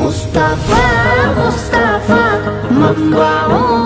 مصطفى مصطفى مطلع